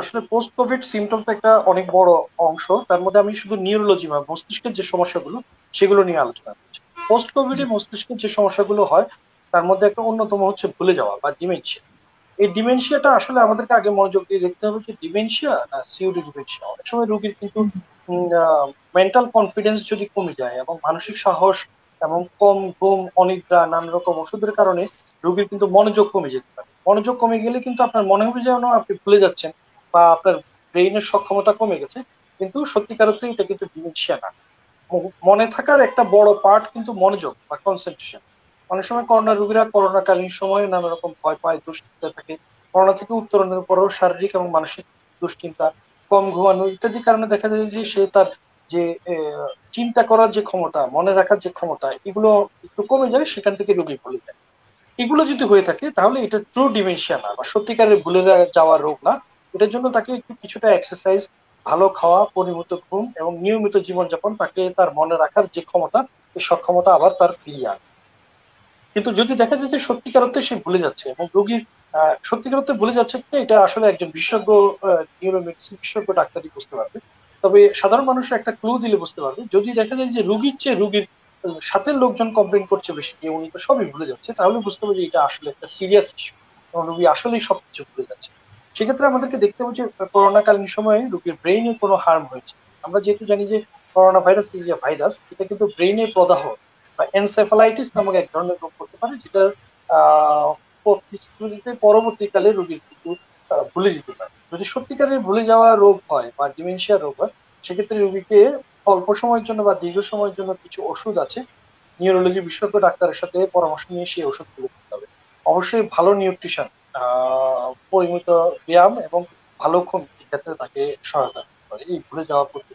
আসলে post Covid symptoms একটা অনেক বড় অংশ। তার মধ্যে আমি শুধু নিউরোলজি বা মস্তিষ্কের যে সমস্যাগুলো, সেগুলো নিয়ে আলোচনা করছি। পোস্ট কোভিডে মস্তিষ্কের যে সমস্যাগুলো হয়, তার মধ্যে একটা অন্যতম হচ্ছে ভুলে যাওয়া বা ডিমেনশিয়া এই ডিমেনশিয়াটা আসলে আমাদেরকে আগে মনোযোগ দিয়ে দেখতে হবে যে ডিমেনশিয়া না সিওডি ডিমেনশিয়া অনেক সময় রোগীর কিন্তু মেন্টাল কনফিডেন্স যদি কমে যায় এবং মানসিক সাহস এবং কম ঘুম, অনিদ্রা নানা রকম ওষুধের কারণে রোগীর কিন্তু মনোযোগ কমে যেতে পারে। মনোযোগ কমে গেলে কিন্তু আপনার মনে হবে যেন আপনি ভুলে যাচ্ছেন বা আপনার ব্রেইনের সক্ষমতা কমে গেছে। কিন্তু সত্যিকার অর্থে এটা কিন্তু ডিমেনশিয়া না। মনে থাকার একটা বড় পার্ট কিন্তু মনোযোগ বা কনসেন্ট্রেশন অনেক সময় করোনা রোগীরা করোনাকালীন সময়ে নানা রকম ভয় পায়, দুশ্চিন্তা থাকে। করোনা থেকে উত্তরণের পরেও শারীরিক এবং মানসিক দুশ্চিন্তা কম ঘুমানো ইত্যাদি কারণে দেখা যায় যে সে তার যে চিন্তা করার যে ক্ষমতা, মনে রাখার যে ক্ষমতা, এগুলো একটু কমে যায়, সেখান থেকে রোগী যায়। এগুলো যদি হয়ে থাকে, তাহলে এটা ট্রু ডিমেনশিয়া না বা সত্যিকারের ভুলে যাওয়ার রোগ না। এটার জন্য তাকে একটু কিছুটা এক্সারসাইজ ভালো খাওয়া, পরিমিত ঘুম এবং নিয়মিত জীবনযাপন, তাকে তার মনে রাখার যে ক্ষমতা সক্ষমতা আবার তার ফিরিয়ে আনে কিন্তু যদি দেখা যায় যে সত্যিকার অর্থে সে ভুলে যাচ্ছে এবং রোগীর সত্যিকার অর্থে ভুলে যাচ্ছে কিনা, এটা আসলে একজন বিশেষজ্ঞ নিউরোমেডিসিন বিশেষজ্ঞ, ডাক্তারই বুঝতে পারবে। তবে সাধারণ মানুষ একটা ক্লু দিলে বুঝতে পারবে। যদি দেখা যায় যে রুগীর চেয়ে রুগীর সাথে লোকজন কমপ্লেন করছে বেশি, যে উনি তো সবই ভুলে যাচ্ছে। তাহলে বুঝতে হবে যে এটা আসলে একটা সিরিয়াস ইস্যু রুগী আসলেই সবকিছু ভুলে যাচ্ছে। সেক্ষেত্রে আমাদেরকে দেখতে হবে যে করোনাকালীন সময়ে রোগীর ব্রেইনে কোনো হার্ম হয়েছে। আমরা যেহেতু জানি যে করোনা ভাইরাস এ ভাইরাস এটা কিন্তু ব্রেইনে প্রদাহ বা এনসেফালাইটিস নামক এক ধরনের রোগ করতে পারে, যেটা পরবর্তীকালে রোগীর কিন্তু ভুলে যেতে পারে। যদি সত্যিকারের ভুলে যাওয়া রোগ হয় বা ডিমেনশিয়া রোগ হয়, সেক্ষেত্রে রোগীকে অল্প সময়ের জন্য বা দীর্ঘ সময়ের জন্য কিছু ওষুধ আছে। নিউরোলজি বিশেষজ্ঞ ডাক্তারের সাথে পরামর্শ নিয়ে সেই ওষুধগুলো করতে হবে। অবশ্যই ভালো নিউট্রিশন পরিমিত ব্যায়াম এবং ভালো ঘুম ক্ষেত্রে তাকে সহায়তা পারে এই ভুলে যাওয়া প্রতি